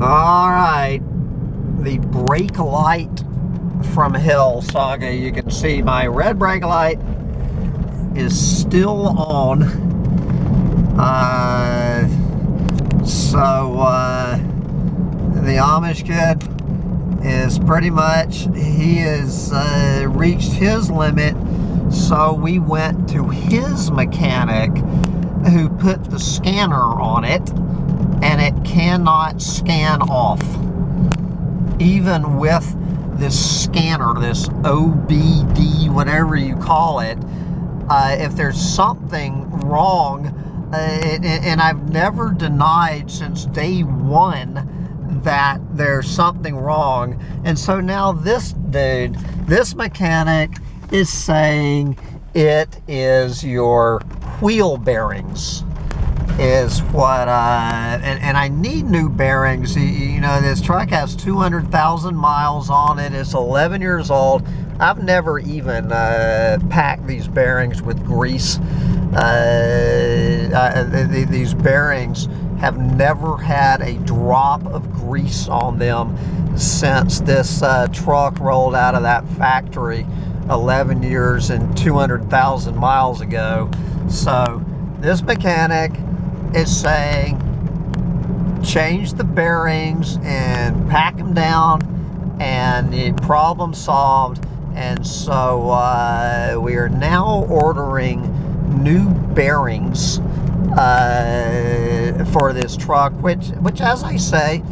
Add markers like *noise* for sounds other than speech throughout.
All right, the brake light from Hill saga. You can see my red brake light is still on. Uh, so uh, the Amish kid is pretty much he has uh, reached his limit. So we went to his mechanic who put the scanner on it and it cannot scan off. Even with this scanner, this OBD, whatever you call it, uh, if there's something wrong, uh, and, and I've never denied since day one that there's something wrong. And so now this dude, this mechanic is saying it is your wheel bearings is what uh, and, and I need new bearings. You know this truck has 200,000 miles on it. It's 11 years old. I've never even uh, packed these bearings with grease. Uh, uh these bearings have never had a drop of grease on them since this uh, truck rolled out of that factory 11 years and 200,000 miles ago. So this mechanic is saying change the bearings and pack them down and the problem solved. And so uh, we are now ordering new bearings uh, for this truck which which as I say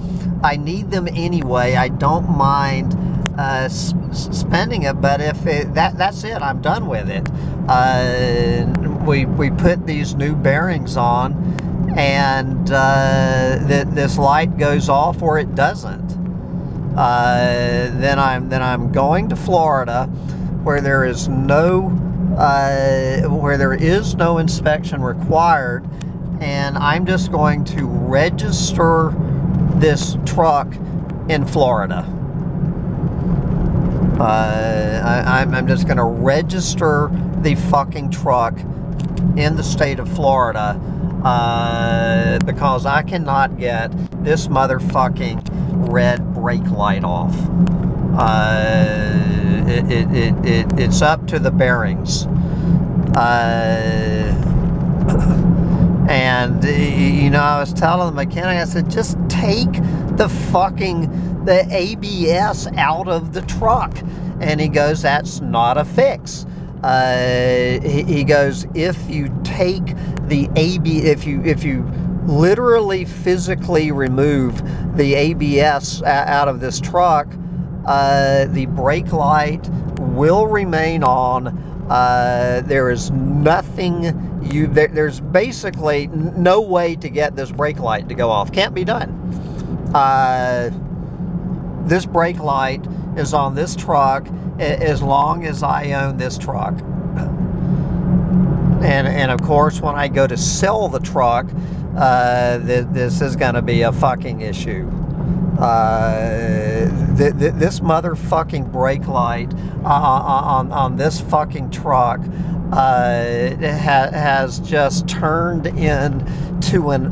I need them anyway. I don't mind uh, spending it but if it, that that's it. I'm done with it. Uh, we we put these new bearings on and uh, that this light goes off or it doesn't. Uh, then I'm then I'm going to Florida, where there is no uh, where there is no inspection required, and I'm just going to register this truck in Florida. Uh, I, I'm just going to register the fucking truck in the state of Florida uh, because I cannot get this motherfucking red brake light off. Uh, it, it, it, it, it's up to the bearings. Uh, *clears throat* and, you know, I was telling the mechanic, I said, just take the fucking, the ABS out of the truck. And he goes, that's not a fix. Uh, he, he goes, if you take the AB, if you if you literally physically remove the ABS out of this truck, uh, the brake light will remain on. Uh, there is nothing you there, there's basically no way to get this brake light to go off. Can't be done. Uh, this brake light is on this truck as long as I own this truck. And, and of course, when I go to sell the truck, uh, th this is going to be a fucking issue. Uh, th th this motherfucking brake light uh, on, on this fucking truck uh, ha has just turned into an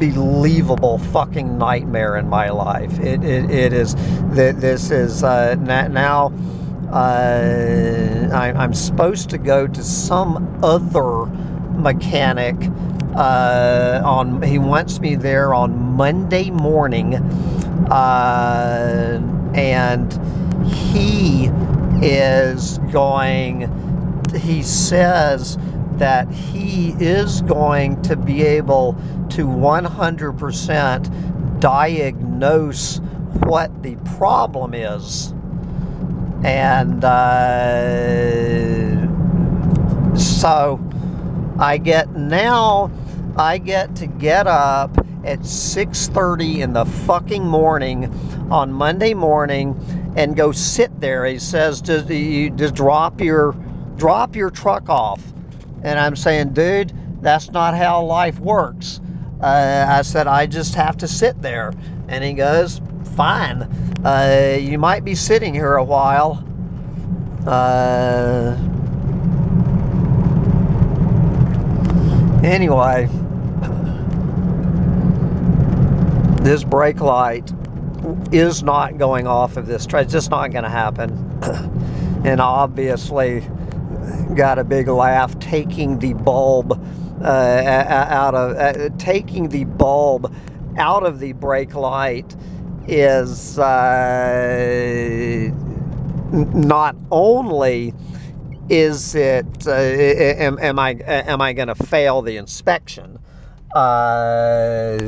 unbelievable fucking nightmare in my life. It, it, it is, that this is uh, now uh, I, am supposed to go to some other mechanic uh, on. He wants me there on Monday morning, uh, and he is going. He says that he is going to be able to 100% diagnose what the problem is and uh, so I get now I get to get up at 6:30 in the fucking morning on Monday morning and go sit there. He says, "Just you just drop your drop your truck off," and I'm saying, "Dude, that's not how life works." Uh, I said, "I just have to sit there," and he goes, "Fine." Uh, you might be sitting here a while. Uh, anyway, this brake light is not going off of this. It's just not going to happen. *clears throat* and obviously got a big laugh taking the bulb uh, out of uh, taking the bulb out of the brake light is uh, not only is it uh, am, am I am I going to fail the inspection uh,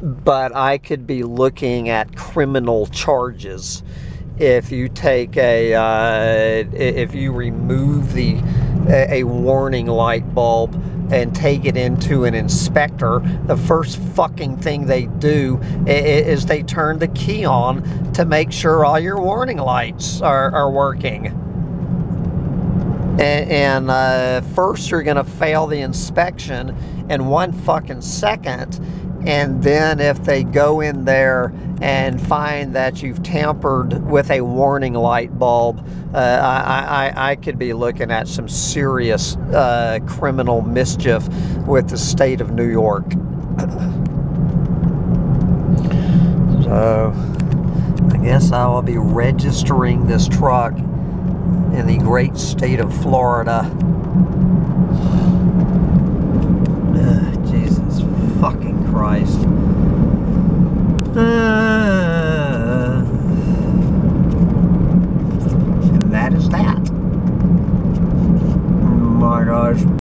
but I could be looking at criminal charges if you take a uh, if you remove the a warning light bulb and take it into an inspector, the first fucking thing they do is they turn the key on to make sure all your warning lights are, are working. And, and uh, first you're gonna fail the inspection in one fucking second and then if they go in there and find that you've tampered with a warning light bulb, uh, I, I, I, could be looking at some serious uh, criminal mischief with the state of New York. *clears throat* so, I guess I will be registering this truck in the great state of Florida.